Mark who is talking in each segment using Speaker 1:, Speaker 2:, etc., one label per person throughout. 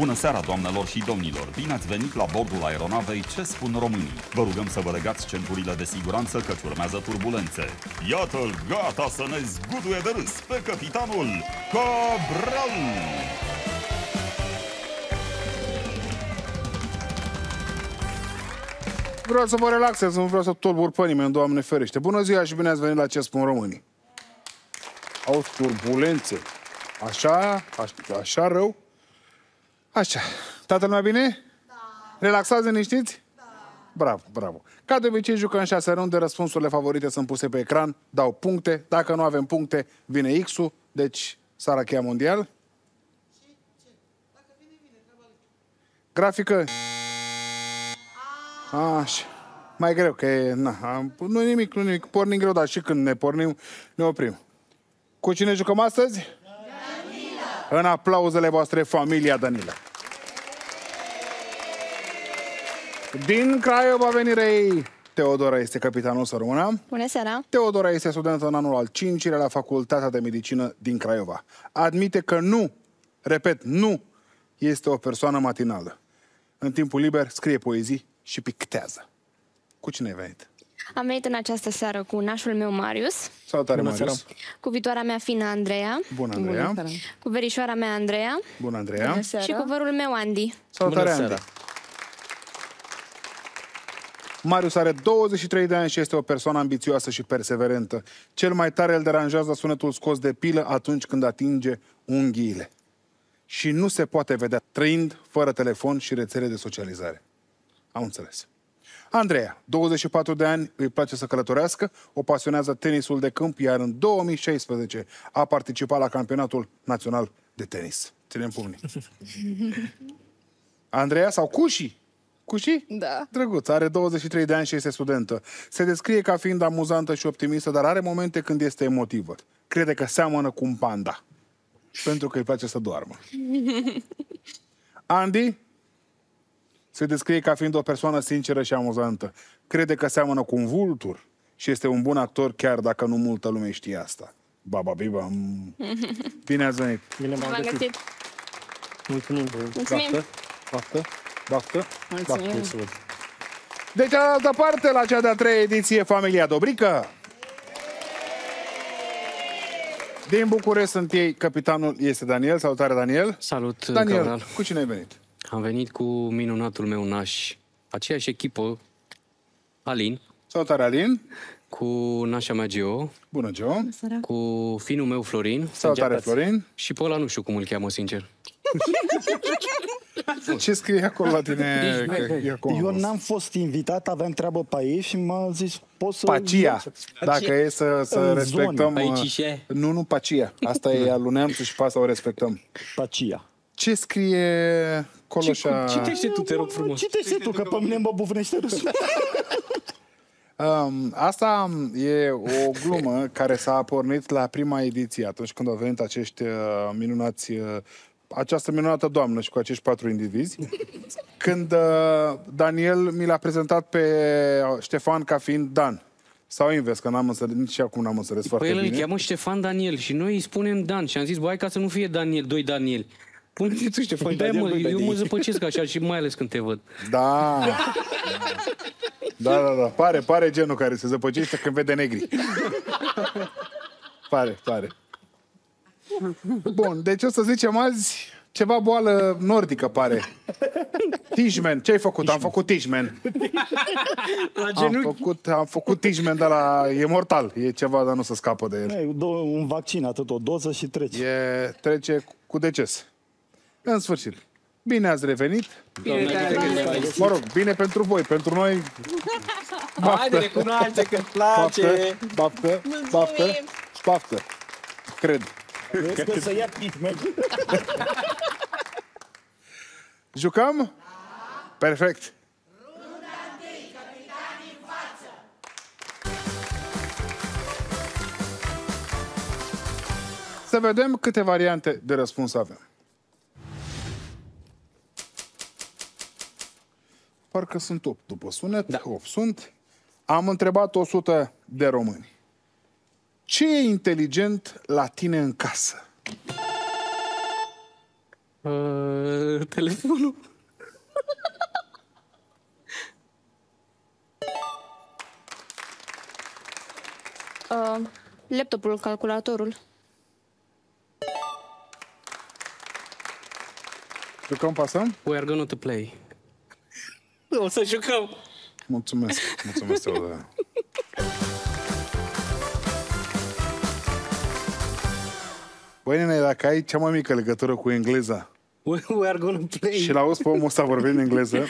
Speaker 1: Bună seara, doamnelor și domnilor! Bine ați venit la bordul aeronavei Ce spun românii? Vă rugăm să vă legați centurile de siguranță căci urmează turbulențe. Iată-l gata să ne zguduie de râs pe capitanul Cabral!
Speaker 2: Vreau să vă relaxez, nu vreau să tulbur pe nimeni, Doamne ferește. Bună ziua și bine ați venit la Ce spun românii. Au turbulențe. Așa, așa, așa rău? Așa. Toată lumea bine? Da. Relaxați, liniștiți? Da. Bravo, bravo. Ca de obicei, jucăm șase runde, răspunsurile favorite sunt puse pe ecran, dau puncte. Dacă nu avem puncte, vine X-ul, deci Sara cheia mondial. Grafică? Așa. Mai greu, că e, na, am- nu nimic, nu nimic. Pornim greu, dar și când ne pornim, ne oprim. Cu cine jucăm astăzi? Danila. În aplauzele voastre, familia Danila. Din Craiova venirei, Teodora este capitanul să rămână.
Speaker 3: Bună seara!
Speaker 2: Teodora este studentă în anul al cincilea la Facultatea de Medicină din Craiova. Admite că nu, repet, nu este o persoană matinală. În timpul liber scrie poezii și pictează. Cu cine ai venit?
Speaker 3: Am venit în această seară cu nașul meu Marius,
Speaker 2: Salutare,
Speaker 4: Bună
Speaker 2: Marius.
Speaker 4: seara.
Speaker 3: cu viitoarea mea fină Andreea,
Speaker 2: Bună, Andreea.
Speaker 3: cu verișoara mea Andreea
Speaker 2: Bună, Andreea.
Speaker 3: și cu vărul meu Andy.
Speaker 2: Salutare,
Speaker 4: Bună
Speaker 2: Andy.
Speaker 4: seara.
Speaker 2: Marius are 23 de ani și este o persoană ambițioasă și perseverentă. Cel mai tare îl deranjează sunetul scos de pilă atunci când atinge unghiile. Și nu se poate vedea trăind fără telefon și rețele de socializare. Am înțeles. Andreea, 24 de ani, îi place să călătorească, o pasionează tenisul de câmp, iar în 2016 a participat la campionatul național de tenis. Ținem pumnii. Andreea sau Cuși? Cuși?
Speaker 3: Da.
Speaker 2: Drăguț, are 23 de ani și este studentă. Se descrie ca fiind amuzantă și optimistă, dar are momente când este emotivă. Crede că seamănă cu un panda. Pentru că îi place să doarmă. Andy se descrie ca fiind o persoană sinceră și amuzantă. Crede că seamănă cu un vultur și este un bun actor, chiar dacă nu multă lume știe asta. Baba biba. mm. Bine ați venit.
Speaker 4: Bine m-am
Speaker 3: V-am
Speaker 4: găsit.
Speaker 3: găsit.
Speaker 4: Mulțumim.
Speaker 3: Mulțumim.
Speaker 2: Baftă, baftă, baftă.
Speaker 3: Mulțumim.
Speaker 2: baftă. De cealaltă parte, la cea de-a treia ediție, Familia Dobrică. Din București sunt ei, capitanul este Daniel. Salutare, Daniel.
Speaker 5: Salut,
Speaker 2: Daniel,
Speaker 5: Cabral.
Speaker 2: cu cine ai venit?
Speaker 5: Am venit cu minunatul meu naș, aceeași echipă, Alin,
Speaker 2: Salutare, Alin.
Speaker 5: cu nașa mea Geo,
Speaker 2: Bună, Geo.
Speaker 5: cu finul meu Florin
Speaker 2: Salutare, Florin.
Speaker 5: și pe ăla nu știu cum îl cheamă, sincer.
Speaker 2: Ce scrie acolo la tine? Că e acum.
Speaker 4: Eu n-am fost invitat, aveam treabă pe ei și m-a zis, poți să...
Speaker 2: Pacia. Dacă e să, să
Speaker 4: În
Speaker 2: respectăm...
Speaker 4: zone.
Speaker 2: uh,
Speaker 5: Aici e.
Speaker 2: Nu, nu, Pacia. Asta e al lui Neamțu și pe asta o respectăm.
Speaker 4: Pacia.
Speaker 2: Ce scrie Coloșa?
Speaker 5: Citește tu, te rog frumos.
Speaker 4: Citește tu, că pe mine mă bufnește râsul.
Speaker 2: Um, asta e o glumă care s-a pornit la prima ediție, atunci când au venit acești uh, minunați, uh, această minunată doamnă și cu acești patru indivizi, când uh, Daniel mi l-a prezentat pe Ștefan ca fiind Dan. Sau invers, că n-am înțeles, nici acum n-am înțeles foarte
Speaker 5: Păi el îl
Speaker 2: bine.
Speaker 5: cheamă Ștefan Daniel și noi îi spunem Dan și am zis, băi, ca să nu fie Daniel, doi Daniel. Pune-te tu Ștefan, da,
Speaker 4: Daniel,
Speaker 5: mă,
Speaker 4: doi
Speaker 5: eu mă
Speaker 4: Daniel.
Speaker 5: zăpăcesc așa și mai ales când te văd.
Speaker 2: Da. Da, da, da. Pare, pare genul care se zăpăcește când vede negri. Pare, pare. Bun, deci o să zicem azi ceva boală nordică, pare. Tijmen. Ce ai făcut? Am făcut Tijmen.
Speaker 5: La
Speaker 2: Am făcut, am făcut Tijmen de la... E mortal. E ceva, dar nu se scapă de el.
Speaker 4: E, do- un vaccin, atât, o doză și treci.
Speaker 2: E, trece cu deces. În sfârșit. Bine ați revenit. Mă rog, bine pentru voi, pentru noi...
Speaker 6: Haide, recunoaște că îți place.
Speaker 2: Baftă, baftă, baftă, baftă. Cred.
Speaker 4: Vezi că să ia pitman.
Speaker 2: Jucăm? Perfect. Să vedem câte variante de răspuns avem. Parcă sunt 8 după sunet. Da. 8 sunt. Am întrebat 100 de români. Ce e inteligent la tine în casă?
Speaker 5: Uh, Uh, telefonul.
Speaker 3: Uh, laptopul, calculatorul.
Speaker 2: Jucăm, pasăm?
Speaker 5: We are gonna to play. O să jucăm.
Speaker 2: Mulțumesc. Mulțumesc, Teodora. Băi, nene, dacă ai cea mai mică legătură cu engleza
Speaker 5: We, we are gonna play.
Speaker 2: și l-auzi pe omul ăsta vorbind engleză,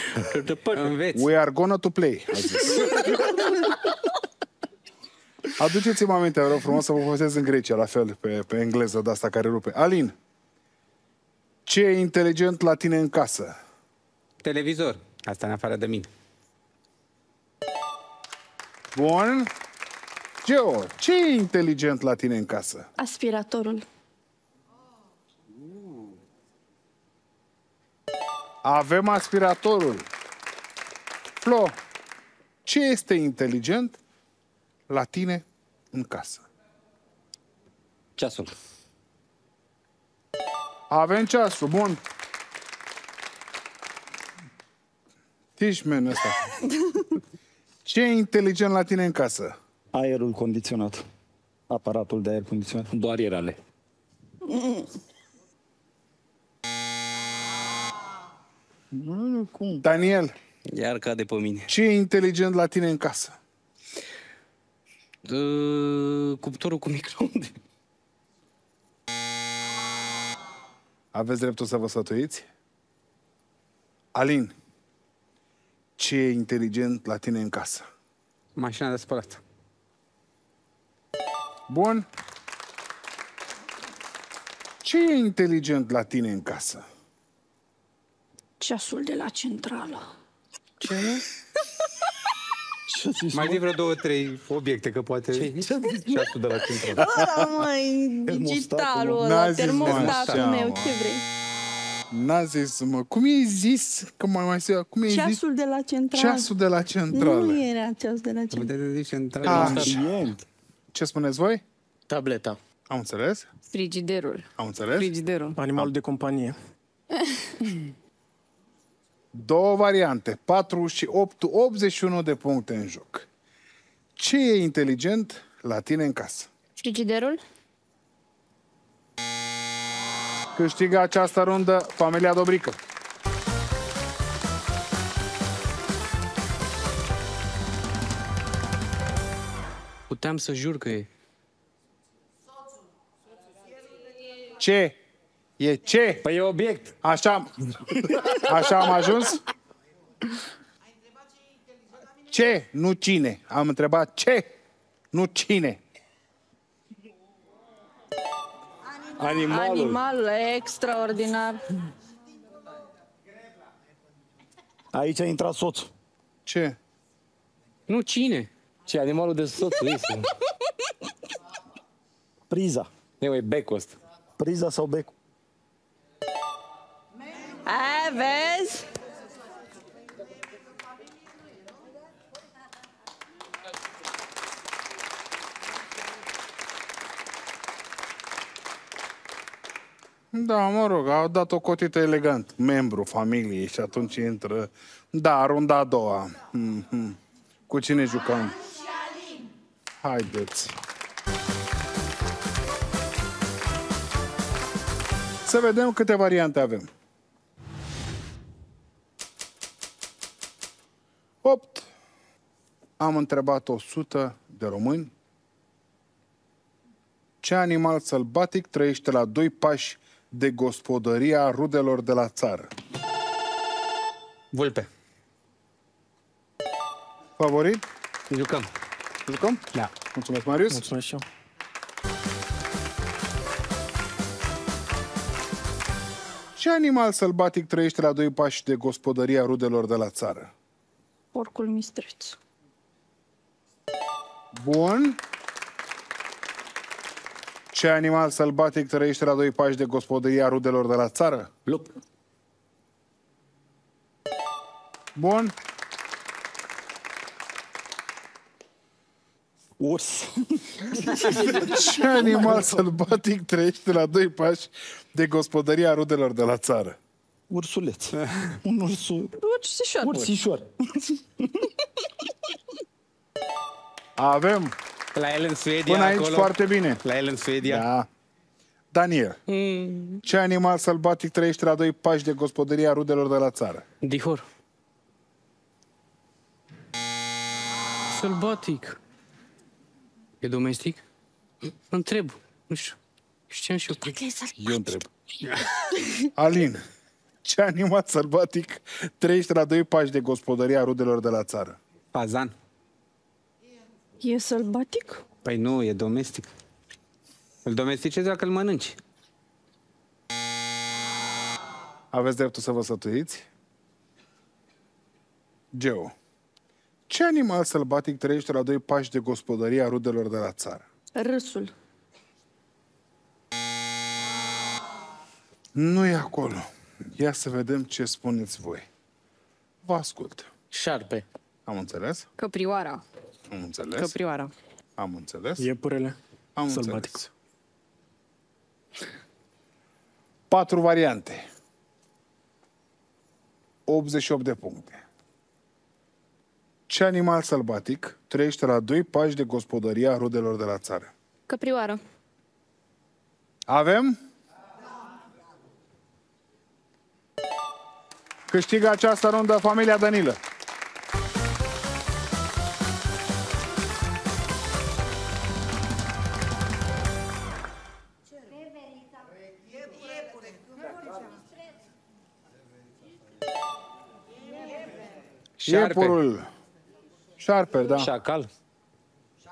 Speaker 6: Înveți.
Speaker 2: we are gonna to play, a zis. Aduceți-mă aminte, vă rog frumos, să vă folosesc în Grecia, la fel, pe, pe engleză de asta care rupe. Alin, ce e inteligent la tine în casă?
Speaker 6: Televizor. Asta în afară de mine.
Speaker 2: Bun. Geo, ce e inteligent la tine în casă?
Speaker 3: Aspiratorul.
Speaker 2: Avem aspiratorul. Flo, ce este inteligent la tine în casă?
Speaker 6: Ceasul.
Speaker 2: Avem ceasul, bun. Tishman ăsta. Ce e inteligent la tine în casă?
Speaker 4: Aerul condiționat. Aparatul de aer condiționat.
Speaker 5: Doar erale.
Speaker 4: Nu, cum?
Speaker 2: Daniel,
Speaker 5: Iar cade pe mine.
Speaker 2: ce e inteligent la tine în casă?
Speaker 5: Uh, cuptorul cu microunde.
Speaker 2: Aveți dreptul să vă sfătuiți? Alin, ce e inteligent la tine în casă?
Speaker 6: Mașina de spălat.
Speaker 2: Bun. Ce e inteligent la tine în casă?
Speaker 7: Ceasul de la centrală.
Speaker 4: Ce zici,
Speaker 6: Mai
Speaker 4: mă?
Speaker 6: zi vreo două, trei obiecte, că poate ceasul de la central.
Speaker 7: Ăla, măi,
Speaker 4: Termostatul,
Speaker 7: digitalul
Speaker 4: mă.
Speaker 2: N-a
Speaker 7: ăla,
Speaker 2: zis, mă,
Speaker 7: termostatul
Speaker 2: așa,
Speaker 7: meu,
Speaker 2: mă.
Speaker 7: ce vrei?
Speaker 2: N-a zis, mă. Cum i zis? Că mai mai zis, cum i zis?
Speaker 7: Ceasul de la centrală.
Speaker 2: Ceasul de la centrală.
Speaker 7: Nu era ceasul de la centrală.
Speaker 6: Puteți zice central.
Speaker 2: Ah.
Speaker 4: Ambient.
Speaker 2: Ce spuneți voi?
Speaker 5: Tableta.
Speaker 2: Am înțeles?
Speaker 8: Frigiderul.
Speaker 2: Am înțeles?
Speaker 8: Frigiderul.
Speaker 9: Animalul de companie.
Speaker 2: Două variante. 4 și 8, 81 de puncte în joc. Ce e inteligent la tine în casă?
Speaker 3: Frigiderul.
Speaker 2: Câștigă această rundă familia Dobrică.
Speaker 5: Puteam să jur că e.
Speaker 2: Ce? E ce?
Speaker 6: Păi e obiect.
Speaker 2: Așa, așa am ajuns? Ce? Nu cine. Am întrebat ce? Nu cine.
Speaker 6: Animalul.
Speaker 7: Animal extraordinar.
Speaker 4: Aici a intrat soțul.
Speaker 2: Ce?
Speaker 5: Nu, cine?
Speaker 6: Ce, animalul de soțul este?
Speaker 4: Priza.
Speaker 6: Nu, e becul ăsta.
Speaker 4: Priza sau becul.
Speaker 7: A, vezi?
Speaker 2: Da, mă rog, au dat o cotită elegant. Membru familiei și atunci intră... Da, runda a doua. Mm-hmm. Cu cine jucăm? Haideți. Să vedem câte variante avem. 8. Am întrebat 100 de români. Ce animal sălbatic trăiește la doi pași de gospodăria rudelor de la țară?
Speaker 6: Vulpe.
Speaker 2: Favorit?
Speaker 6: Jucăm.
Speaker 2: Jucăm?
Speaker 6: Da.
Speaker 2: Mulțumesc, Marius.
Speaker 9: Mulțumesc și eu.
Speaker 2: Ce animal sălbatic trăiește la doi pași de gospodăria rudelor de la țară?
Speaker 7: Porcul mistreț.
Speaker 2: Bun. Ce animal sălbatic trăiește la doi pași de gospodăria rudelor de la țară?
Speaker 6: Lup.
Speaker 2: Bun.
Speaker 4: Urs.
Speaker 2: Ce animal sălbatic trăiește la doi pași de gospodăria rudelor de la țară?
Speaker 4: ursuleț. Un ursu...
Speaker 7: Ursișor.
Speaker 4: Ursișor.
Speaker 2: Avem
Speaker 5: La el în Suedia,
Speaker 2: până aici
Speaker 5: acolo.
Speaker 2: foarte bine.
Speaker 5: La el în Suedia.
Speaker 2: Da. Daniel,
Speaker 5: Mm.
Speaker 2: ce animal sălbatic trăiește la doi pași de gospodărie a rudelor de la țară?
Speaker 5: Dihor. Sălbatic. E domestic? Întreb. Nu știu. Știam și eu.
Speaker 2: Eu întreb. Alin, ce animal sălbatic trăiește la doi pași de gospodărie a rudelor de la țară?
Speaker 6: Fazan.
Speaker 7: E sălbatic?
Speaker 6: Păi nu, e domestic. Îl domesticezi dacă îl mănânci.
Speaker 2: Aveți dreptul să vă sătuiți? Geo, ce animal sălbatic trăiește la doi pași de gospodărie a rudelor de la țară?
Speaker 7: Râsul.
Speaker 2: Nu e acolo. Ia să vedem ce spuneți voi. Vă ascult.
Speaker 5: Șarpe.
Speaker 2: Am înțeles?
Speaker 3: Căprioara.
Speaker 2: Am înțeles?
Speaker 3: Căprioara.
Speaker 2: Am înțeles?
Speaker 5: Iepurele.
Speaker 2: Am
Speaker 5: sălbatic.
Speaker 2: înțeles. Patru variante. 88 de puncte. Ce animal sălbatic trăiește la doi pași de gospodărie a rudelor de la țară?
Speaker 3: Căprioară.
Speaker 2: Avem? Câștigă această rundă familia Danilă.
Speaker 6: Șarpe.
Speaker 2: Iepurul. Șarpe, da.
Speaker 6: Șacal.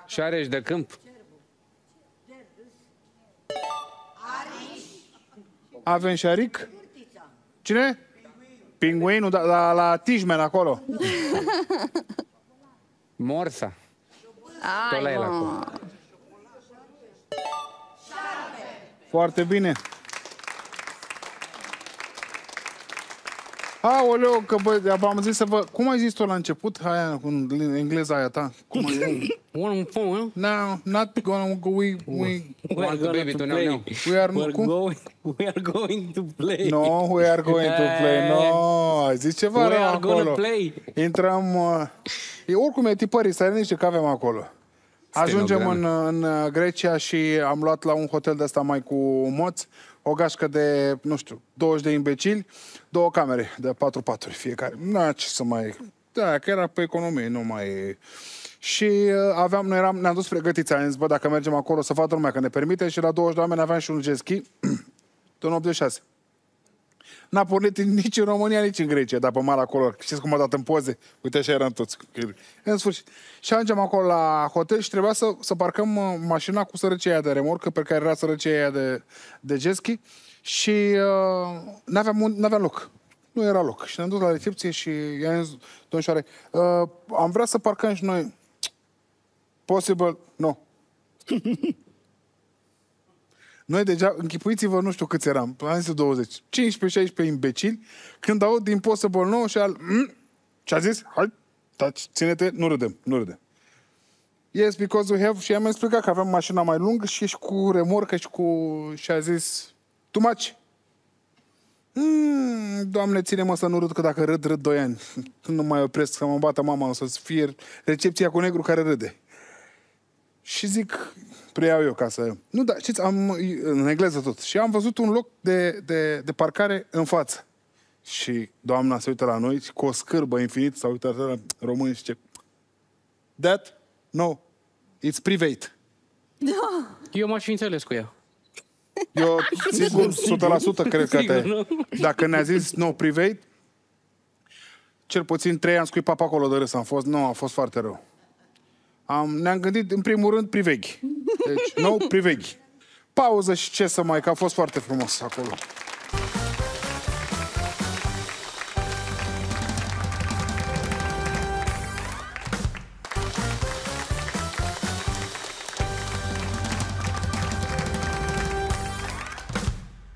Speaker 6: Șareș de câmp.
Speaker 2: Avem șaric. Cine? Pinguinul, da, la, la Tijmen, acolo.
Speaker 6: Morsa. Tot la el acolo.
Speaker 2: Foarte bine. Aoleu, că bă, am zis să vă... Cum ai zis tu la început? Aia, cu engleza aia ta. Cum ai...
Speaker 5: One phone,
Speaker 2: no, not gonna go, we, we,
Speaker 5: We are
Speaker 6: Want to
Speaker 5: going
Speaker 6: baby
Speaker 5: to
Speaker 6: to know
Speaker 5: play.
Speaker 6: now.
Speaker 2: We are-
Speaker 5: We are
Speaker 2: cum?
Speaker 5: going, we are going to play.
Speaker 2: no, we are going to play. No, ai zis ceva
Speaker 5: We
Speaker 2: rău
Speaker 5: are gonna
Speaker 2: acolo.
Speaker 5: play.
Speaker 2: Intrăm... Uh, e, oricum e tipării, să niște că avem acolo. Ajungem în, în uh, Grecia și am luat la un hotel de ăsta mai cu moți o gașcă de, nu știu, 20 de imbecili, două camere de patru paturi fiecare. Na, ce să mai... Da, că era pe economie, nu mai... Și uh, aveam, noi eram, ne-am dus pregătiți, am zis, bă, dacă mergem acolo să vadă lumea că ne permite și la 20 de oameni aveam și un jet ski de un 86. N-a pornit nici în România, nici în Grecia, dar pe mare acolo. Știți cum a dat în poze? Uite, așa eram toți. În sfârșit. Și ajungem acolo la hotel și trebuia să, să parcăm uh, mașina cu sărăcia aia de remorcă, pe care era sărăcia aia de, de jet ski și uh, n-aveam, un- n-aveam loc. Nu era loc. Și ne-am dus la recepție și i-am zis, domnișoare, uh, am vrea să parcăm și noi. Possible? Nu. Noi deja, închipuiți-vă, nu știu câți eram, am zis 20, 15-16 imbecili, când aud din Possible nou și al... Mm, ce a zis? Hai, taci, ține-te, nu râdem, nu râdem. Yes, because we have... Și am explicat că aveam mașina mai lungă și și cu remorcă și cu... Și a zis, too much? Mm, doamne, ține-mă să nu râd, că dacă râd, râd 2 ani. Nu mai opresc, să mă bată mama, o să fie recepția cu negru care râde. Și zic, preiau eu ca să... Nu, dar știți, am, în engleză tot. Și am văzut un loc de, de, de parcare în față. Și doamna se uită la noi și cu o scârbă infinit s-a uitat la români și ce... That? No. It's private.
Speaker 5: Eu m-aș fi înțeles cu ea.
Speaker 2: Eu, sigur, 100% cred că
Speaker 5: Sigur,
Speaker 2: te...
Speaker 5: nu?
Speaker 2: Dacă ne-a zis no private, cel puțin trei am scuipat pe acolo de râs. Am fost, nu, a fost foarte rău. Am, ne-am gândit, în primul rând, priveghi. Deci, no priveghi. Pauză și ce să mai, că a fost foarte frumos acolo.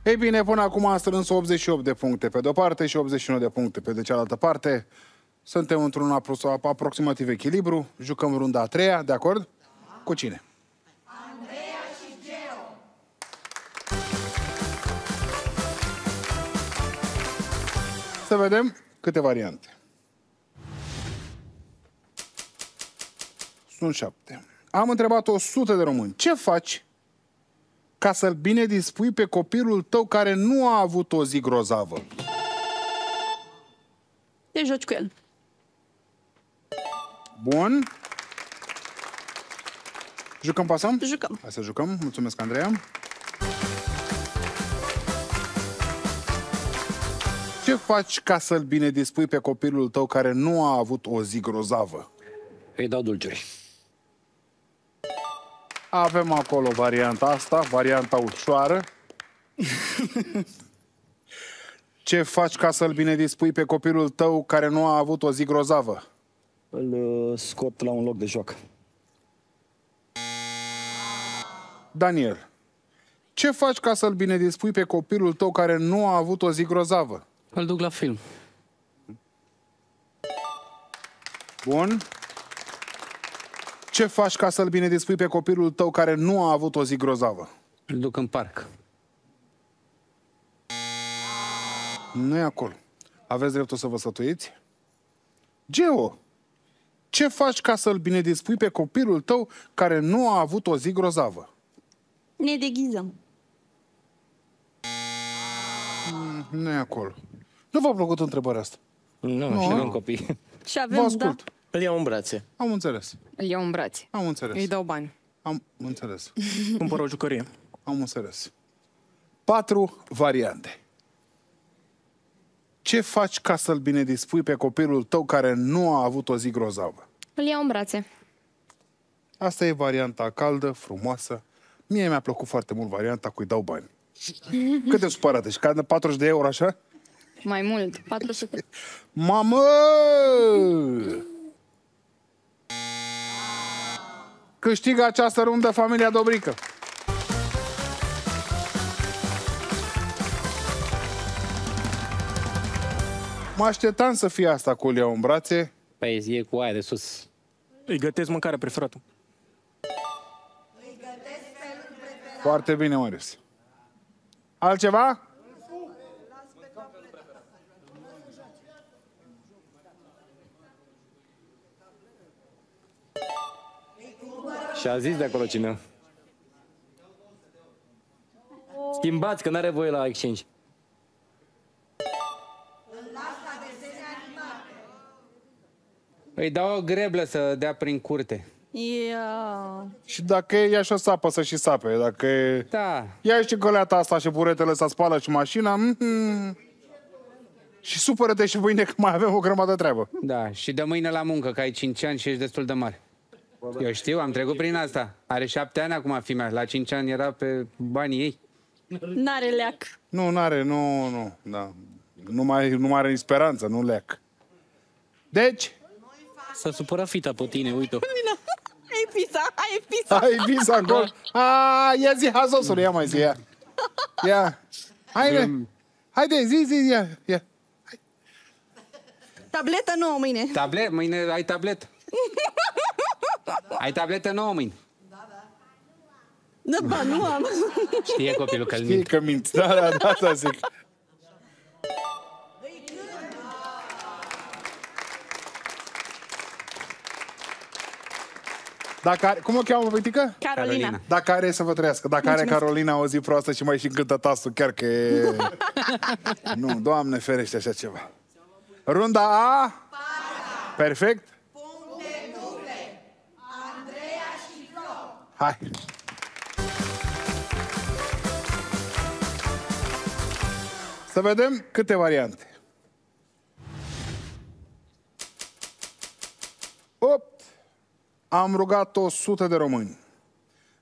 Speaker 2: Ei bine, până acum am strâns 88 de puncte pe de-o parte și 81 de puncte pe de cealaltă parte. Suntem într-un apro- aproximativ echilibru. Jucăm runda a treia, de acord? Cu cine? Să vedem câte variante. Sunt șapte. Am întrebat 100 de români. Ce faci ca să-l bine dispui pe copilul tău care nu a avut o zi grozavă?
Speaker 7: Te joci cu el.
Speaker 2: Bun. Jucăm, pasăm?
Speaker 7: Jucăm.
Speaker 2: Hai să jucăm. Mulțumesc, Andreea. Ce faci ca să-l bine dispui pe copilul tău care nu a avut o zi grozavă?
Speaker 5: Îi dau dulciuri.
Speaker 2: Avem acolo varianta asta, varianta ușoară. Ce faci ca să-l bine dispui pe copilul tău care nu a avut o zi grozavă?
Speaker 4: Îl uh, scot la un loc de joacă.
Speaker 2: Daniel, ce faci ca să-l bine dispui pe copilul tău care nu a avut o zi grozavă?
Speaker 5: Îl duc la film.
Speaker 2: Bun. Ce faci ca să-l bine dispui pe copilul tău care nu a avut o zi grozavă?
Speaker 5: Îl duc în parc.
Speaker 2: Nu e acolo. Aveți dreptul să vă sătuiți? Geo, ce faci ca să-l bine dispui pe copilul tău care nu a avut o zi grozavă?
Speaker 7: Ne deghizăm.
Speaker 2: Nu e acolo. Nu v-a plăcut întrebarea asta?
Speaker 6: Nu,
Speaker 2: Nu.
Speaker 6: nu, și avem copii.
Speaker 7: Și
Speaker 2: Vă
Speaker 7: avem, da.
Speaker 2: ascult.
Speaker 6: Îl iau în brațe.
Speaker 2: Am înțeles.
Speaker 8: Îl iau în brațe.
Speaker 2: Am înțeles.
Speaker 8: Îi dau bani.
Speaker 2: Am înțeles.
Speaker 6: Cumpăr o jucărie.
Speaker 2: Am înțeles. Patru variante. Ce faci ca să-l bine dispui pe copilul tău care nu a avut o zi grozavă?
Speaker 3: Îl iau în brațe.
Speaker 2: Asta e varianta caldă, frumoasă. Mie mi-a plăcut foarte mult varianta cu îi dau bani. Cât de supărat ești? Ca de 40 de euro, așa?
Speaker 3: Mai mult. 400.
Speaker 2: Mamă! Câștigă această rundă familia Dobrică. Mă așteptam să fie asta cu Lia în brațe.
Speaker 5: Păi e cu aia de sus.
Speaker 6: Îi gătesc mâncarea preferată.
Speaker 2: Foarte bine, Marius. Altceva?
Speaker 6: Și a zis de acolo cine. Schimbați, că n-are voie la exchange.
Speaker 5: Îi dau o greblă să dea prin curte.
Speaker 7: Ia.
Speaker 2: Și dacă e ea și o sapă să și sape. Dacă e...
Speaker 5: Da.
Speaker 2: Ia și găleata asta și buretele să spală și mașina. Mm-hmm. Și supără-te și mâine că mai avem o grămadă de treabă.
Speaker 5: Da, și de mâine la muncă, că ai 5 ani și ești destul de mare. Eu știu, am trecut prin asta. Are 7 ani acum fimea. La 5 ani era pe banii ei.
Speaker 7: N-are leac.
Speaker 2: Nu, n-are, nu, nu, da. Nu mai, nu mai are nici speranță, nu leac. Deci,
Speaker 5: S-a supărat fita pe tine, uite
Speaker 7: Ai pisa, ai pisa.
Speaker 2: ai vis acolo. A, ia zi, hazosul, ia mai zi, ia. Ia. Haide, haide, zi, zi, ia, ia.
Speaker 7: Tabletă nouă mâine.
Speaker 5: Tablet, mâine ai tablet. Ai tabletă nouă mâine.
Speaker 7: Da, ba, nu am.
Speaker 5: Știe copilul că
Speaker 2: Știi că minți, da, da, da, asta zic. Dacă are, cum o cheamă bătică?
Speaker 7: Carolina.
Speaker 5: Carolina.
Speaker 2: Dacă are să vă trăiască. Dacă are Carolina o zi proastă și mai și încântă tasul, chiar că e... Nu, Doamne ferește așa ceva. Runda A. Perfect. Hai. Să vedem câte variante. 8. Am rugat 100 de români.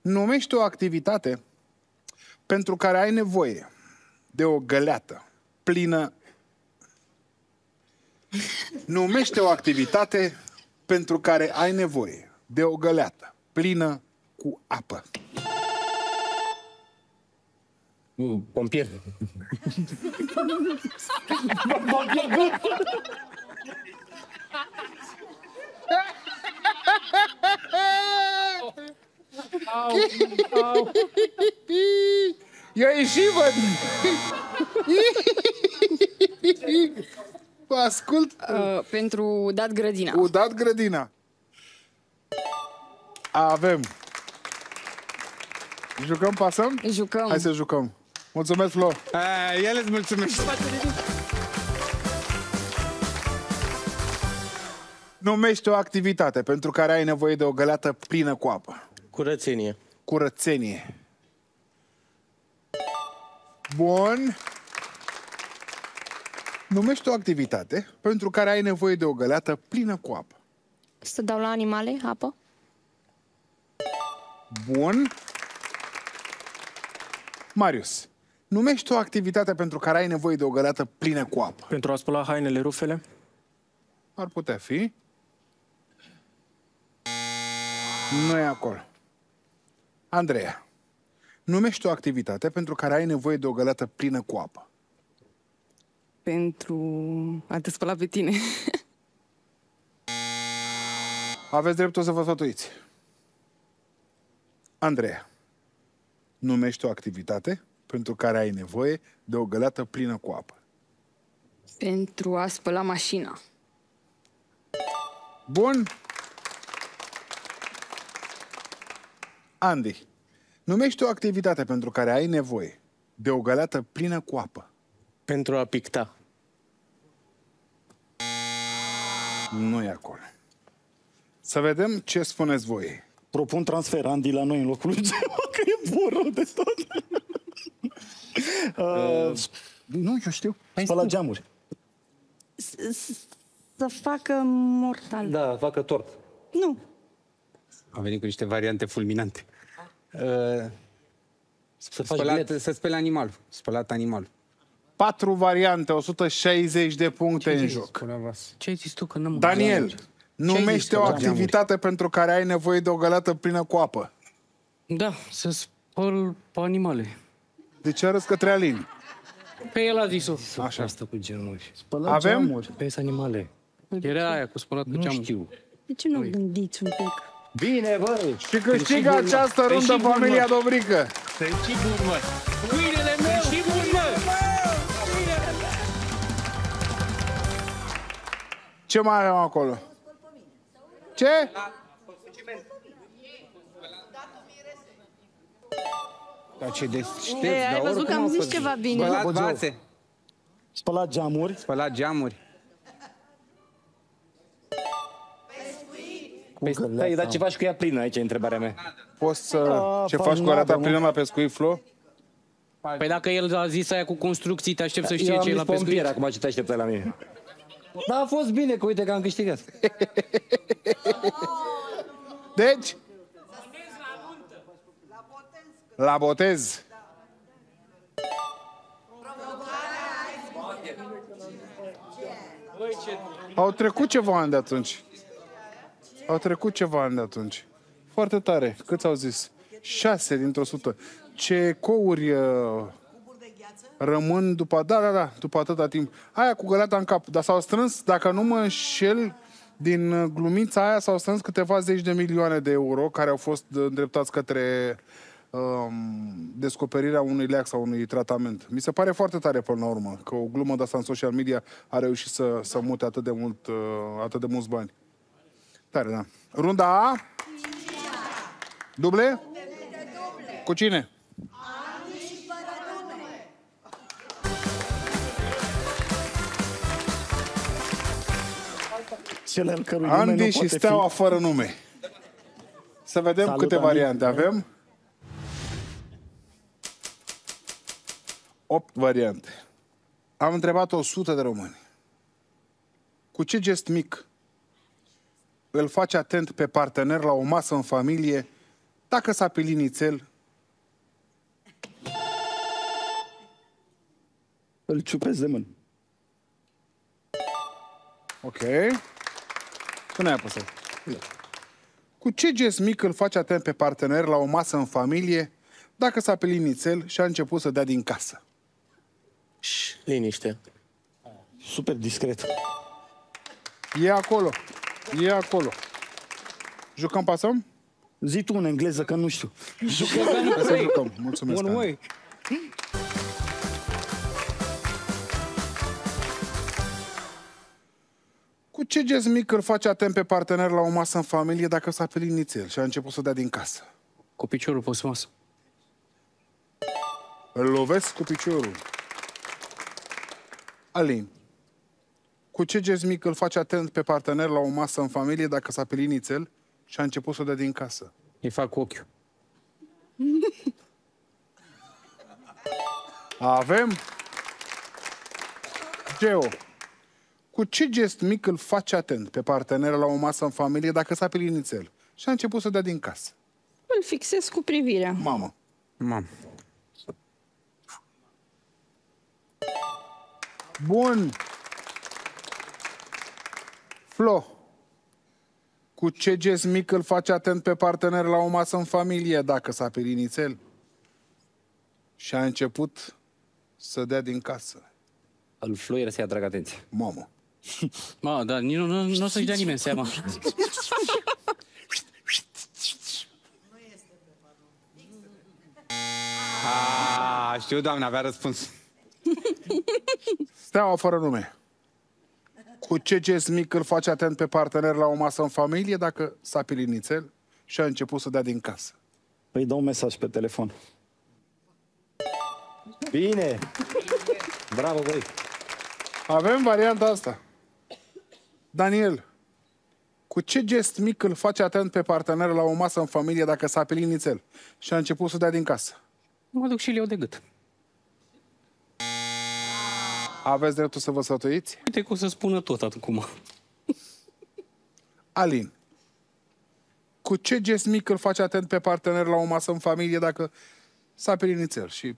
Speaker 2: Numește o activitate pentru care ai nevoie de o găleată plină. Numește o activitate pentru care ai nevoie de o găleată plină cu apă.
Speaker 6: Pompier.
Speaker 2: Eu ieși, văd. ascult.
Speaker 3: Uh, pentru dat grădina.
Speaker 2: Udat grădina. Avem. Jucăm, pasăm?
Speaker 3: Jucăm.
Speaker 2: Hai să jucăm. Mulțumesc, Flo.
Speaker 5: A, el îți mulțumește.
Speaker 2: Numește o activitate pentru care ai nevoie de o găleată plină cu apă.
Speaker 6: Curățenie.
Speaker 2: Curățenie. Bun. Numește o activitate pentru care ai nevoie de o găleată plină cu apă.
Speaker 3: Să dau la animale apă.
Speaker 2: Bun. Marius, numește o activitate pentru care ai nevoie de o găleată plină cu apă.
Speaker 6: Pentru a spăla hainele rufele.
Speaker 2: Ar putea fi. Nu e acolo. Andreea, numește o activitate pentru care ai nevoie de o găleată plină cu apă.
Speaker 8: Pentru a te spăla pe tine.
Speaker 2: Aveți dreptul să vă sfătuiți. Andreea, numește o activitate pentru care ai nevoie de o găleată plină cu apă.
Speaker 3: Pentru a spăla mașina.
Speaker 2: Bun. Andy, numește o activitate pentru care ai nevoie de o găleată plină cu apă.
Speaker 6: Pentru a picta.
Speaker 2: Nu e acolo. Să vedem ce spuneți voi.
Speaker 4: Propun transfer Andy la noi în locul lui Geo, că e bun rău de tot. uh, nu, eu știu. Spăla geamuri.
Speaker 7: Să facă mortal.
Speaker 9: Da, facă tort.
Speaker 7: Nu.
Speaker 5: Am venit cu niște variante fulminante. Uh,
Speaker 9: Să faci
Speaker 5: spălat,
Speaker 9: bilet.
Speaker 5: să speli animal. Spălat animal.
Speaker 2: Patru variante, 160 de puncte în joc.
Speaker 5: Spăla vas.
Speaker 8: Ce ai zis tu că n-am
Speaker 2: Daniel, numește o activitate pentru care ai nevoie de o găleată plină cu apă.
Speaker 8: Da, să spăl pe animale.
Speaker 2: De ce arăți către Alin?
Speaker 8: Pe el a zis-o.
Speaker 2: Așa.
Speaker 9: Asta cu genuri.
Speaker 4: Spăla
Speaker 2: Avem?
Speaker 4: geamuri.
Speaker 9: Pe animale.
Speaker 8: Era aia cu spălat cu
Speaker 9: Nu
Speaker 8: geamul.
Speaker 9: știu.
Speaker 7: De ce nu gândiți un pic?
Speaker 9: Bine, băi!
Speaker 2: Și câștigă această rundă familia Dobrică.
Speaker 8: Câinele meu și bun, mă!
Speaker 2: Ce mai avem acolo? Ce?
Speaker 5: Dar ce deștept,
Speaker 7: E, ai
Speaker 5: dar
Speaker 7: văzut că
Speaker 5: oricum
Speaker 7: am
Speaker 5: a
Speaker 7: zis
Speaker 5: fost
Speaker 7: ceva bine.
Speaker 5: Spălat
Speaker 4: Bravo, Geo.
Speaker 5: vase,
Speaker 4: Spăla geamuri.
Speaker 5: spălat geamuri.
Speaker 9: Păi stai, dar ce faci cu ea plină? Aici e întrebarea mea.
Speaker 2: Poți să...
Speaker 4: A,
Speaker 2: Ce
Speaker 4: fac
Speaker 2: faci cu
Speaker 4: nada,
Speaker 2: arata
Speaker 4: mă.
Speaker 2: plină la pescuit, Flo?
Speaker 8: Păi dacă el a zis aia cu construcții, te aștept să știe
Speaker 9: Eu am
Speaker 8: ce e
Speaker 9: zis
Speaker 8: la pescuit.
Speaker 9: pompier acum ce te așteptai la mine. Da, a fost bine, că uite că am câștigat.
Speaker 2: Deci? La botez. Au trecut ceva ani de atunci. Au trecut ceva ani de atunci. Foarte tare. Câți au zis? Șase dintr-o sută. Ce couri uh, rămân după... Da, da, da, după atâta timp. Aia cu găleata în cap. Dar s-au strâns, dacă nu mă înșel, din uh, glumița aia s-au strâns câteva zeci de milioane de euro care au fost uh, îndreptați către um, descoperirea unui leac sau unui tratament. Mi se pare foarte tare până la urmă că o glumă de asta în social media a reușit să, să mute atât de, mult, uh, atât de mulți bani. Tare, da. Runda A. Duble? Cu cine?
Speaker 4: Cele al cărui nume nu
Speaker 2: Andy și
Speaker 4: poate
Speaker 2: Steaua
Speaker 4: fi.
Speaker 2: fără nume. Să vedem
Speaker 4: Salut,
Speaker 2: câte
Speaker 4: Andy.
Speaker 2: variante avem. 8 variante. Am întrebat 100 de români. Cu ce gest mic îl face atent pe partener la o masă în familie dacă s-a pilit nițel
Speaker 4: Îl ciupezi de mână.
Speaker 2: Ok. Tu n-ai apăsat. Cu ce gest mic îl face atent pe partener la o masă în familie dacă s-a pelit nițel și a început să dea din casă?
Speaker 6: Ș, liniște.
Speaker 4: Super discret.
Speaker 2: E acolo. E acolo. Jucăm, pasăm?
Speaker 4: Zi tu în engleză, că nu știu.
Speaker 2: Hai să jucăm. Mulțumesc,
Speaker 8: One
Speaker 2: Andy.
Speaker 8: way.
Speaker 2: ce gest mic îl face atent pe partener la o masă în familie dacă s-a pelit nițel și a început să dea din casă?
Speaker 8: Cu piciorul pe masă.
Speaker 2: Îl lovesc cu piciorul. Alin, cu ce gest mic îl face atent pe partener la o masă în familie dacă s-a pelit nițel și a început să dea din casă?
Speaker 8: Îi fac cu ochiul.
Speaker 2: Avem Geo. Cu ce gest mic îl face atent pe partener la o masă în familie dacă s-a pelit nițel și a început să dea din casă?
Speaker 7: Îl fixez cu privirea.
Speaker 2: Mamă.
Speaker 5: Mam.
Speaker 2: Bun. Flo. Cu ce gest mic îl face atent pe partener la o masă în familie dacă s-a pelit nițel și a început să dea din casă?
Speaker 9: Îl fluieră să-i atrag atenție.
Speaker 2: Mamă.
Speaker 8: Ma, da, nici nu, nu, nu o să-și dea nimeni seama.
Speaker 5: A, știu, doamne, avea răspuns.
Speaker 2: Steaua fără nume. Cu ce gest mic îl face atent pe partener la o masă în familie dacă s-a pelit nițel și a început să dea din casă?
Speaker 4: Păi dau un mesaj pe telefon. Bine!
Speaker 9: Bravo, băi!
Speaker 2: Avem varianta asta. Daniel, cu ce gest mic îl face atent pe partener la o masă în familie dacă s-a pelit nițel și a început să dea din casă?
Speaker 8: Mă duc și eu de gât.
Speaker 2: Aveți dreptul să vă sătuiți?
Speaker 8: Uite că o să spună tot acum.
Speaker 2: Alin, cu ce gest mic îl face atent pe partener la o masă în familie dacă s-a pelit nițel și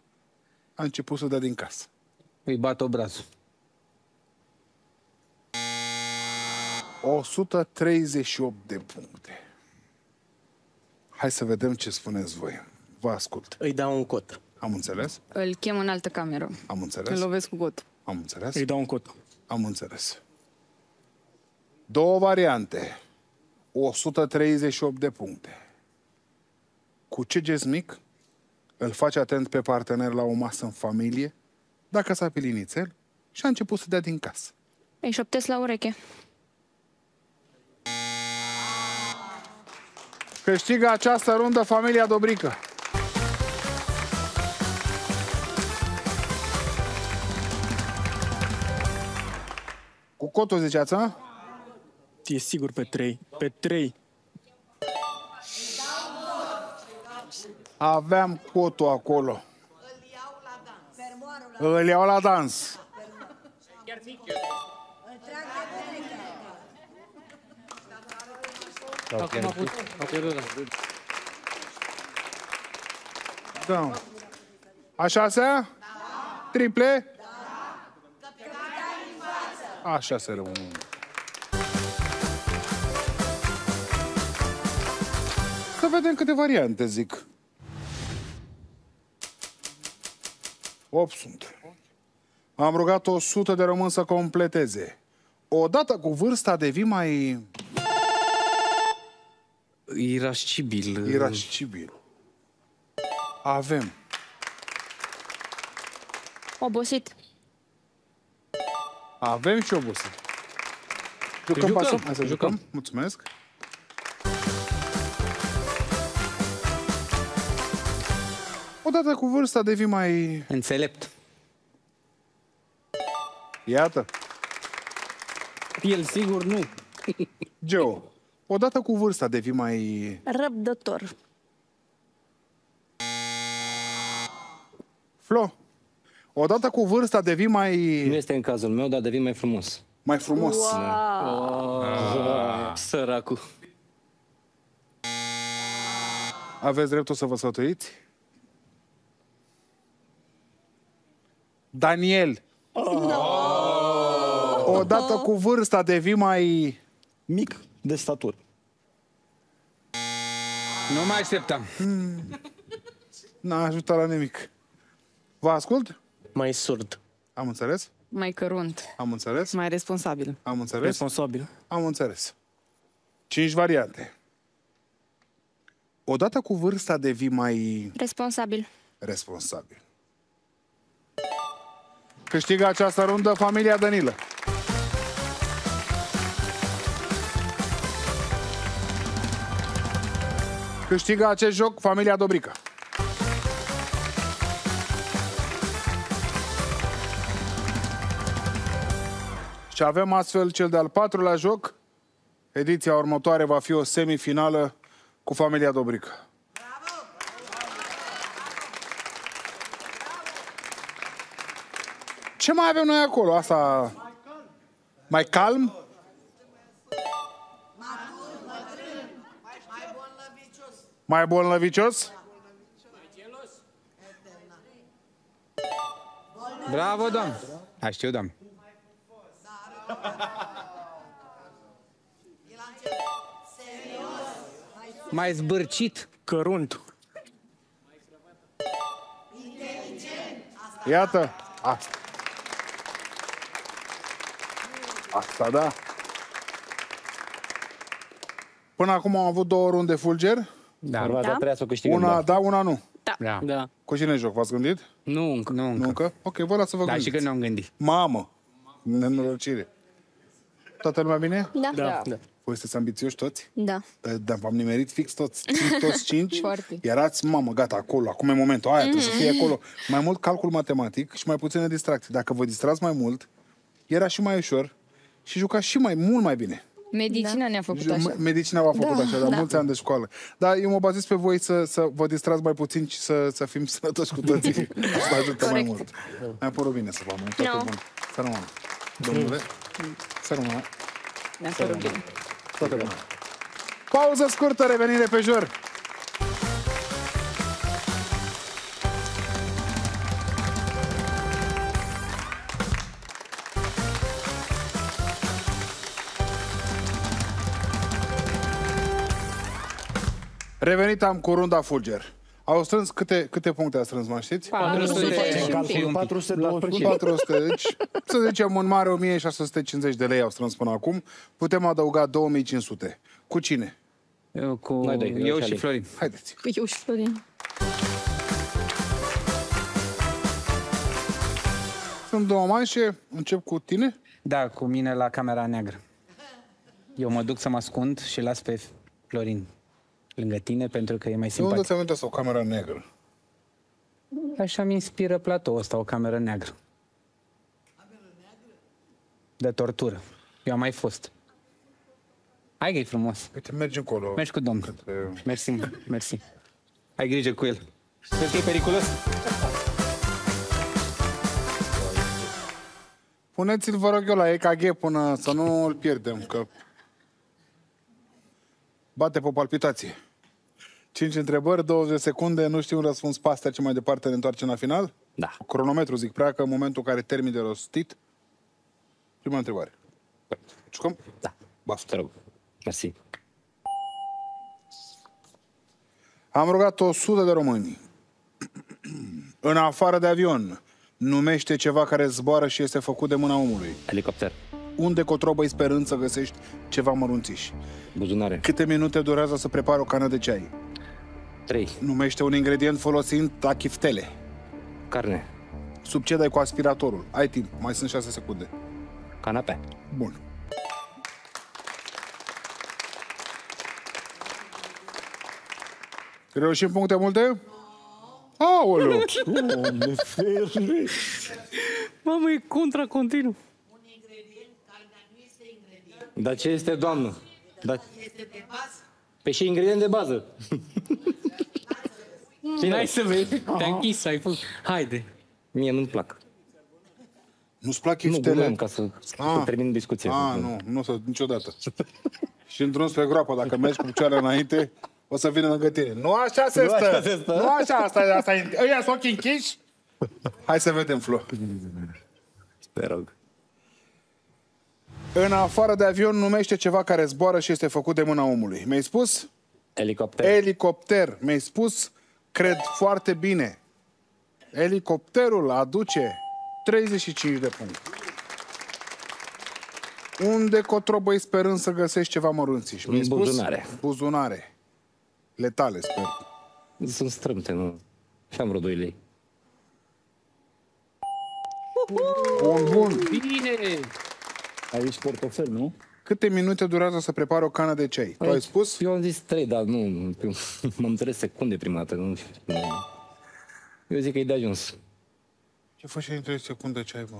Speaker 2: a început să dea din casă?
Speaker 5: Îi bat obrazul.
Speaker 2: 138 de puncte. Hai să vedem ce spuneți voi. Vă ascult.
Speaker 6: Îi dau un cot.
Speaker 2: Am înțeles?
Speaker 3: Îl chem în altă cameră.
Speaker 2: Am
Speaker 3: Îl
Speaker 2: înțeles?
Speaker 3: lovesc cu gotul.
Speaker 2: Am înțeles?
Speaker 6: Îi dau un cot.
Speaker 2: Am înțeles. Două variante. 138 de puncte. Cu ce gest mic îl face atent pe partener la o masă în familie dacă s-a pelit nițel și a început să dea din casă?
Speaker 3: Îi șoptesc la ureche.
Speaker 2: Câștigă această rundă familia Dobrică. Cotul ziceați, a?
Speaker 6: E sigur pe trei. Pe trei.
Speaker 2: Aveam cotul acolo. Îl iau la dans.
Speaker 8: Acum a putut. A pierdut, da.
Speaker 2: Da. A șasea? Triple? Așa se rămâne. Să vedem câte variante, zic. 8 sunt. Am rugat 100 de români să completeze. Odată cu vârsta devii mai
Speaker 8: Irascibil.
Speaker 2: irascibil. Avem
Speaker 3: Obosit.
Speaker 2: Avem și obosit. Jucăm,
Speaker 8: Jucăm,
Speaker 2: pasăm? Hai să jucăm.
Speaker 8: jucăm.
Speaker 2: Mulțumesc. Odată cu vârsta devii mai...
Speaker 5: Înțelept.
Speaker 2: Iată,
Speaker 8: El sigur nu.
Speaker 2: Geo. Odată cu vârsta devii mai...
Speaker 7: Răbdător.
Speaker 2: Flo. Odată cu vârsta devii mai...
Speaker 9: Nu este în cazul meu, dar devin mai frumos.
Speaker 2: Mai frumos.
Speaker 8: Săracul.
Speaker 2: Aveți dreptul să vă sfătuiți? Daniel. Odată cu vârsta devii mai...
Speaker 4: Mic de statură.
Speaker 5: Nu mai așteptam.
Speaker 2: N-a ajutat la nimic. Vă ascult?
Speaker 6: mai surd.
Speaker 2: Am înțeles?
Speaker 3: Mai cărunt.
Speaker 2: Am înțeles?
Speaker 10: Mai responsabil.
Speaker 2: Am înțeles?
Speaker 6: Responsabil.
Speaker 2: Am înțeles. Cinci variante. Odată cu vârsta devii mai...
Speaker 3: Responsabil.
Speaker 2: Responsabil. Câștigă această rundă familia Danilă. Câștigă acest joc familia Dobrica. Și avem astfel cel de-al patrulea joc. Ediția următoare va fi o semifinală cu familia Dobrică. Ce mai avem noi acolo? Asta... Mai calm? Mai bolnăvicios?
Speaker 5: Bravo, doamne! A, știu, doamne. Mai zbârcit.
Speaker 6: Cărunt.
Speaker 2: Iată, asta. Asta, da. Până acum am avut două runde fulger.
Speaker 5: Da.
Speaker 9: Urmează
Speaker 7: Da?
Speaker 9: a treia să o câștigăm.
Speaker 2: Una
Speaker 9: da.
Speaker 2: da, una nu.
Speaker 5: Da.
Speaker 8: Da.
Speaker 2: Cu cine joc? V-ați gândit?
Speaker 8: Nu încă.
Speaker 5: Nu
Speaker 2: Nu
Speaker 5: încă.
Speaker 2: încă? Ok, vă las să vă
Speaker 5: Da, și
Speaker 2: gândiți.
Speaker 5: când ne-am gândit.
Speaker 2: Mamă! Nenorocire. Toată lumea bine?
Speaker 3: Da.
Speaker 6: Da.
Speaker 2: Voi sunteți ambițioși toți?
Speaker 3: Da.
Speaker 2: Da, Dar v-am nimerit fix toți, cinci, toți cinci.
Speaker 3: Foarte.
Speaker 2: Erați, mamă, gata, acolo, acum e momentul, aia trebuie să fie acolo. Mai mult calcul matematic și mai puține distracții. Dacă vă distrați mai mult, era și mai ușor și jucați și mai mult mai bine.
Speaker 3: Medicina ne-a făcut
Speaker 2: Me-
Speaker 3: așa.
Speaker 2: Medicina v-a făcut
Speaker 3: Da,
Speaker 2: așa, dar
Speaker 3: da.
Speaker 2: mulți ani de școală. Dar eu mă bazez pe voi să, să vă distrați mai puțin și să, să fim sănătoși cu toții. Asta ajută mai
Speaker 3: Corect.
Speaker 2: mult. Mi-a părut bine să vă am. Toate
Speaker 3: No.
Speaker 2: bun. Să rămână. Domnule, să rămână.
Speaker 3: Ne-a părut bine.
Speaker 2: Toate bune. Pauză scurtă, revenire pe jur. Revenit am cu runda Fulger. Au strâns câte, câte puncte a strâns, mai știți?
Speaker 3: 400 și un pic.
Speaker 4: Calcul 400 la sfârșit.
Speaker 2: 400, deci să zicem în mare 1650 de lei au strâns până acum. Putem adăuga 2500. Cu cine?
Speaker 5: Eu, cu
Speaker 9: Noi doi, eu
Speaker 5: eu
Speaker 9: și
Speaker 5: și
Speaker 9: Ali.
Speaker 5: Florin.
Speaker 2: Haideți.
Speaker 7: Cu eu și Florin.
Speaker 2: Sunt două manșe, încep cu tine.
Speaker 5: Da, cu mine la camera neagră. Eu mă duc să mă ascund și las pe Florin lângă tine pentru că e mai
Speaker 2: De unde
Speaker 5: simpatic.
Speaker 2: ți-a venit asta o cameră neagră?
Speaker 5: Așa mi inspiră platou ăsta, o cameră neagră. De tortură. Eu am mai fost. Hai că e frumos.
Speaker 2: Uite, mergi încolo.
Speaker 5: Mergi cu domnul.
Speaker 2: Către...
Speaker 5: Mersi, mă, mersi. Ai grijă cu el. Crezi că e periculos?
Speaker 2: Puneți-l, vă rog eu, la EKG până să nu îl pierdem, că bate pe palpitație. 5 întrebări, 20 secunde, nu știu un răspuns pe astea, ce mai departe ne întoarcem la final?
Speaker 9: Da.
Speaker 2: Cronometru, zic, pleacă în momentul în care termin de rostit. Prima întrebare. Jucăm?
Speaker 9: Da.
Speaker 2: Baftă.
Speaker 9: Te rog. Mersi.
Speaker 2: Am rugat 100 de români. în afară de avion, numește ceva care zboară și este făcut de mâna omului.
Speaker 9: Elicopter.
Speaker 2: Unde cotrobă sperând să găsești ceva mărunțiș?
Speaker 9: Buzunare.
Speaker 2: Câte minute durează să prepari o cană de ceai?
Speaker 9: 3.
Speaker 2: Numește un ingredient folosind tachiftele.
Speaker 9: Carne.
Speaker 2: Sub ce dai cu aspiratorul? Ai timp, mai sunt 6 secunde.
Speaker 9: Canapea.
Speaker 2: Bun. Reușim puncte multe? Aoleu!
Speaker 8: Mamă, e contra continuu.
Speaker 9: Dar ce este, doamnă? Dar... Pe și ingredient de bază.
Speaker 8: Hai să vezi. Te-a închis, ai fost. Haide.
Speaker 9: Mie nu-mi plac.
Speaker 2: Nu-ți plac
Speaker 9: Nu
Speaker 2: iftele?
Speaker 9: glumeam ca să,
Speaker 2: Ah.
Speaker 9: să termin discuția.
Speaker 2: Ah, nu, nu o să, niciodată. și în drum spre groapă, dacă mergi cu picioarele înainte, o să vină lângă tine. Nu așa se stă!
Speaker 9: așa se stă.
Speaker 2: Nu așa, asta, asta e... Ăia sunt ochii închiși? Hai să vedem, Flo.
Speaker 9: Te rog.
Speaker 2: În afară de avion, numește ceva care zboară și este făcut de mâna omului. Mi-ai spus?
Speaker 9: Elicopter.
Speaker 2: Elicopter. Mi-ai spus? Cred foarte bine. Elicopterul aduce 35 de puncte. Unde cotrobăi sperând să găsești ceva mărunțiș? Mi-ai
Speaker 9: În
Speaker 2: spus?
Speaker 9: buzunare.
Speaker 2: Buzunare. Letale, sper.
Speaker 9: Sunt strâmte, nu? Și am vreo 2 lei.
Speaker 2: Bun, bun.
Speaker 8: Bine!
Speaker 4: Aici portofel, nu?
Speaker 2: Câte minute durează să prepare o cană de ceai? Tu ai spus?
Speaker 9: Eu am zis 3, dar nu, nu m-am înțeles secunde prima dată. Nu, nu. Eu zic că e de ajuns.
Speaker 2: Ce faci în 3 secunde ceai, bă?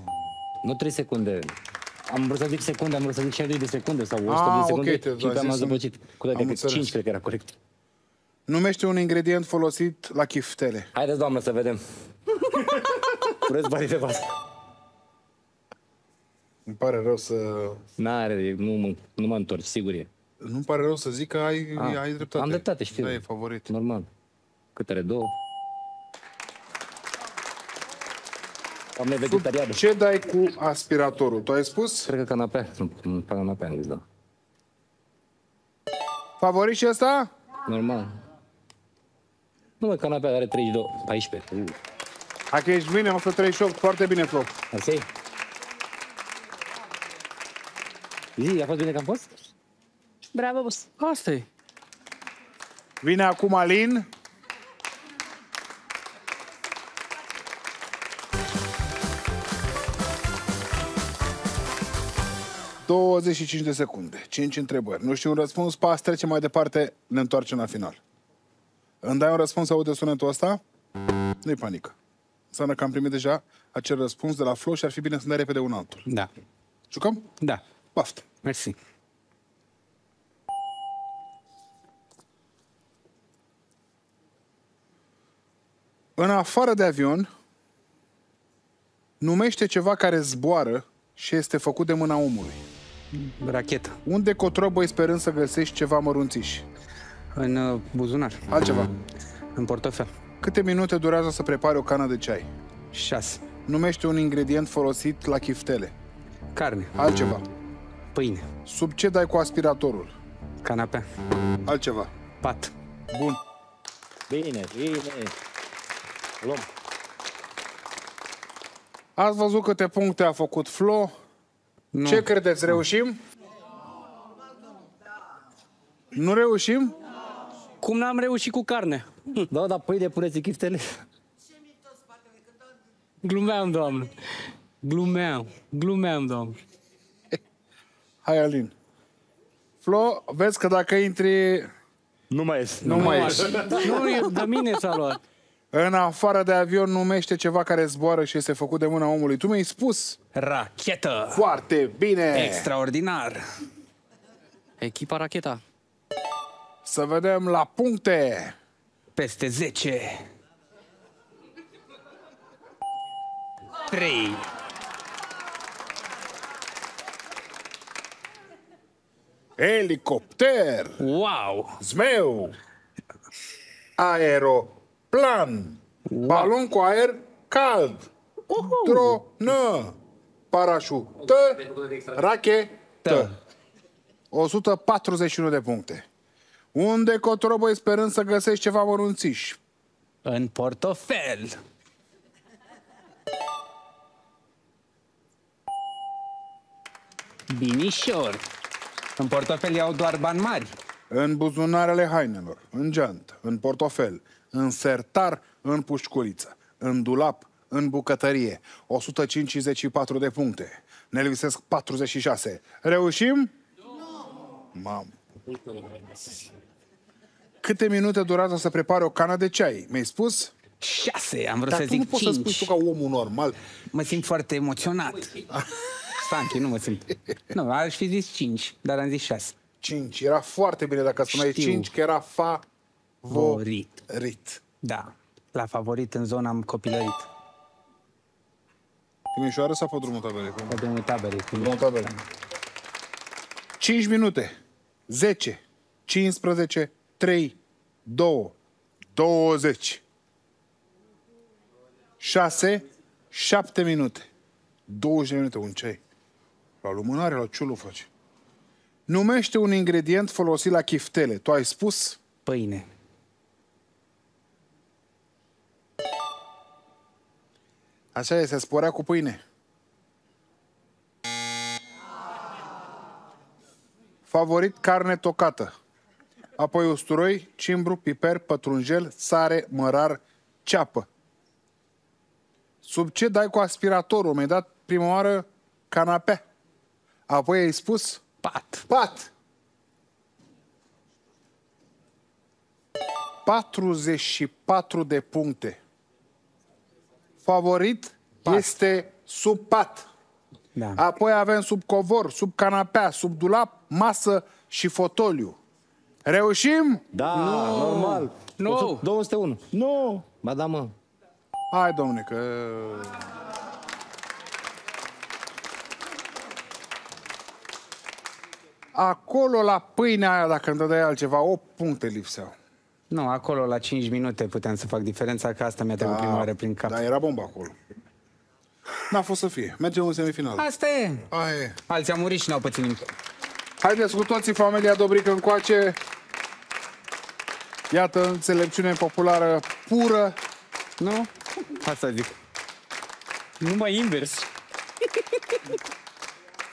Speaker 9: Nu 3 secunde. Am vrut să zic secunde, am vrut să zic 60 de secunde sau 100
Speaker 2: Ah,
Speaker 9: de
Speaker 2: ok,
Speaker 9: secunde
Speaker 2: te-
Speaker 9: și
Speaker 2: ai
Speaker 9: pe am
Speaker 2: zis în-
Speaker 9: zăpăcit. Cu toate
Speaker 2: am
Speaker 9: că
Speaker 2: înțeles.
Speaker 9: 5 cred că era corect.
Speaker 2: Numește un ingredient folosit la chiftele.
Speaker 9: Haideți, doamnă, să vedem. Puneți banii pe masă.
Speaker 2: Îmi pare rău să...
Speaker 9: N-are, nu, mă- nu mă întorc, sigur e.
Speaker 2: Nu-mi pare rău să zic că ai,
Speaker 9: Ah,
Speaker 2: ai dreptate.
Speaker 9: Am dreptate, știu.
Speaker 2: Da, e favorit.
Speaker 9: Normal. Cât are? Două? Am vegetariană.
Speaker 2: Ce dai cu aspiratorul? Tu ai spus?
Speaker 9: Cred că canapea. Nu, nu, pe canapea am zis, da.
Speaker 2: Favorit și ăsta?
Speaker 9: Normal. Nu, mă, canapea are 32, 14. Uh.
Speaker 2: Hai că ești bine, 138, foarte bine, Flo.
Speaker 9: Ok. Zi, a fost bine că am fost?
Speaker 7: Bravo, boss.
Speaker 8: Asta e.
Speaker 2: Vine acum Alin. ...25 de secunde, 5 întrebări. Nu știu un răspuns, pas, trecem mai departe, ne întoarcem la final. Îmi dai un răspuns, aude sunetul ăsta? Nu-i panică. Înseamnă că am primit deja acel răspuns de la Flo și ar fi bine să ne dai repede un altul.
Speaker 5: Da.
Speaker 2: Jucăm?
Speaker 5: Da.
Speaker 2: Paftă!
Speaker 5: Mersi.
Speaker 2: În afară de avion, numește ceva care zboară și este făcut de mâna omului.
Speaker 5: Rachetă.
Speaker 2: Unde cotrobăi sperând să găsești ceva mărunțiș?
Speaker 5: În uh, buzunar.
Speaker 2: Altceva.
Speaker 5: În portofel.
Speaker 2: Câte minute durează să prepari o cană de ceai?
Speaker 5: 6.
Speaker 2: Numește un ingredient folosit la chiftele.
Speaker 5: Carne.
Speaker 2: Altceva.
Speaker 5: Pâine.
Speaker 2: Sub ce dai cu aspiratorul?
Speaker 5: Canapea.
Speaker 2: Altceva.
Speaker 5: Pat.
Speaker 2: Bun.
Speaker 9: Bine, bine. Luăm.
Speaker 2: Ați văzut câte puncte a făcut Flo?
Speaker 5: Nu.
Speaker 2: Ce credeți, reușim? Nu reușim?
Speaker 8: Cum n-am reușit cu carne?
Speaker 9: Da, dar pâine puneți chiftele.
Speaker 8: Glumeam, doamnă. Glumeam. Glumeam, doamnă.
Speaker 2: Hai, Alin. Flo, vezi că dacă intri,
Speaker 9: Nu mai ies.
Speaker 2: nu mai ești.
Speaker 8: Nu, e- de mine s-a luat.
Speaker 2: În afară de avion numește ceva care zboară și este făcut de mâna omului. Tu mi-ai spus
Speaker 5: Rachetă.
Speaker 2: foarte bine.
Speaker 5: Extraordinar.
Speaker 8: Echipa Racheta.
Speaker 2: Să vedem la puncte.
Speaker 5: Peste 10. 3.
Speaker 2: Helicopter,
Speaker 8: Wow!
Speaker 2: zmeu, aeroplan, balon cu aer cald, dronă, parașută, rachetă. 141 de puncte. Unde cotrobăi sperând să găsești ceva mărunțiș?
Speaker 5: În portofel. Binișor. În portofel iau doar bani mari.
Speaker 2: În buzunarele hainelor, în geantă, în portofel, în sertar, în pușculiță, în dulap, în bucătărie. 154 de puncte. Ne lipsesc 46. Reușim? Nu! Mamă. Câte minute durează să prepare o cană de ceai? Mi-ai spus?
Speaker 5: 6, am vrut
Speaker 2: Dar
Speaker 5: să
Speaker 2: tu nu
Speaker 5: zic
Speaker 2: poți să spui
Speaker 5: 5.
Speaker 2: tu ca omul normal.
Speaker 5: Mă simt foarte emoționat. Stanchi, nu mă simt. Nu, aș fi zis 5, dar am zis 6.
Speaker 2: 5. Era foarte bine dacă spuneai
Speaker 5: Știu.
Speaker 2: 5, că era
Speaker 5: Vorit.
Speaker 2: favorit.
Speaker 5: Da, la favorit în zona am copilărit.
Speaker 2: Timișoara sau pe drumul tabelei?
Speaker 5: Pe drumul taberei.
Speaker 2: Drumul tabelei. 5 minute. 10, 15, 3, 2, 20. 6, 7 minute. 20 de minute, un ceai. La lumânare, la ciulu faci. Numește un ingredient folosit la chiftele. Tu ai spus?
Speaker 5: Pâine.
Speaker 2: Așa e, se sporea cu pâine. Favorit, carne tocată. Apoi usturoi, cimbru, piper, pătrunjel, sare, mărar, ceapă. Sub ce dai cu aspiratorul? Mi-ai dat prima oară canapea. Apoi ai spus
Speaker 8: Pat.
Speaker 2: Pat. 44 de puncte. Favorit pat. este sub pat.
Speaker 5: Da.
Speaker 2: Apoi avem sub covor, sub canapea, sub dulap, masă și fotoliu. Reușim?
Speaker 4: Da, normal.
Speaker 8: Nu.
Speaker 9: 201.
Speaker 4: Nu.
Speaker 9: Ba da, mă.
Speaker 2: Hai, domnule, că... Acolo la pâinea aia, dacă îmi dădeai altceva, 8 puncte lipseau.
Speaker 5: Nu, acolo la 5 minute puteam să fac diferența, că asta mi-a trecut prima oară prin cap.
Speaker 2: Da, era bomba acolo. N-a fost să fie. Mergem în semifinal.
Speaker 5: Asta e.
Speaker 2: Aia e.
Speaker 5: Alții au murit și n-au pățit nimic.
Speaker 2: Haideți cu toții familia Dobrică încoace. Iată înțelepciune populară pură.
Speaker 5: Nu? Asta zic.
Speaker 8: Numai invers.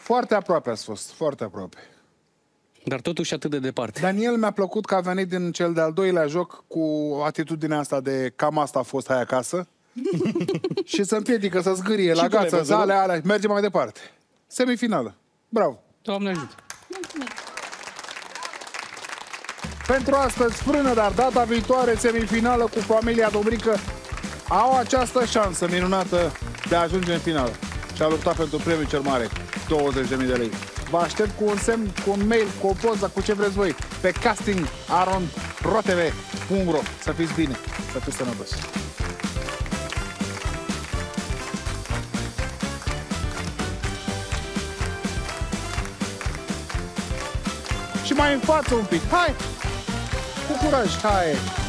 Speaker 2: Foarte aproape ați fost, foarte aproape.
Speaker 8: Dar totuși atât de departe.
Speaker 2: Daniel mi-a plăcut că a venit din cel de-al doilea joc cu atitudinea asta de cam asta a fost hai acasă și să împiedică, să zgârie la
Speaker 4: tu l-ai
Speaker 2: gață,
Speaker 4: văzut?
Speaker 2: zale, alea, mergem mai departe. Semifinală. Bravo.
Speaker 8: Doamne ajută.
Speaker 2: Pentru astăzi frână, dar data viitoare semifinală cu familia Dobrică au această șansă minunată de a ajunge în finală și a lupta pentru premiul cel mare, 20.000 de lei. Vă aștept cu un semn, cu un mail, cu o poză, cu ce vreți voi, pe castingarondrotv.ro Să fiți bine, să fiți sănătoși. Și mai în față un pic, hai! Cu curaj, hai!